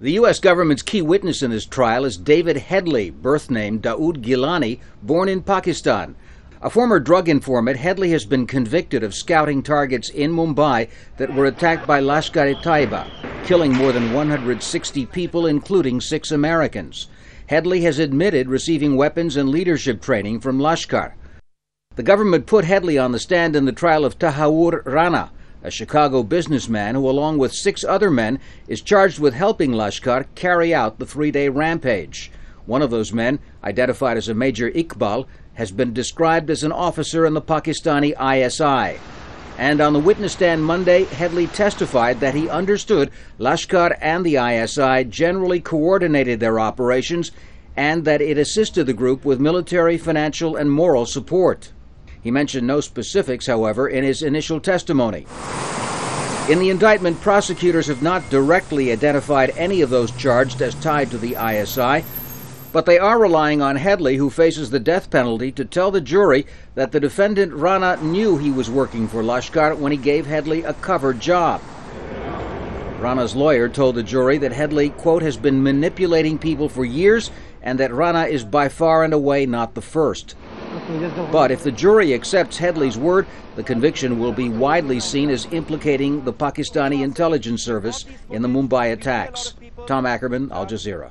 The U.S. government's key witness in this trial is David Headley, birth name Daoud Gilani, born in Pakistan. A former drug informant, Headley has been convicted of scouting targets in Mumbai that were attacked by Lashkar-e-Taiba, killing more than 160 people, including six Americans. Headley has admitted receiving weapons and leadership training from Lashkar. The government put Headley on the stand in the trial of Tahawwur Rana, a Chicago businessman who, along with six other men, is charged with helping Lashkar carry out the three day rampage. One of those men, identified as a Major Iqbal, has been described as an officer in the Pakistani ISI. And on the witness stand Monday, Headley testified that he understood Lashkar and the ISI generally coordinated their operations and that it assisted the group with military, financial, and moral support. He mentioned no specifics, however, in his initial testimony. In the indictment, prosecutors have not directly identified any of those charged as tied to the ISI, but they are relying on Headley, who faces the death penalty, to tell the jury that the defendant Rana knew he was working for Lashkar when he gave Headley a cover job. Rana's lawyer told the jury that Headley, quote, has been manipulating people for years and that Rana is by far and away not the first. But if the jury accepts Headley's word, the conviction will be widely seen as implicating the Pakistani intelligence service in the Mumbai attacks. Tom Ackerman, Al Jazeera.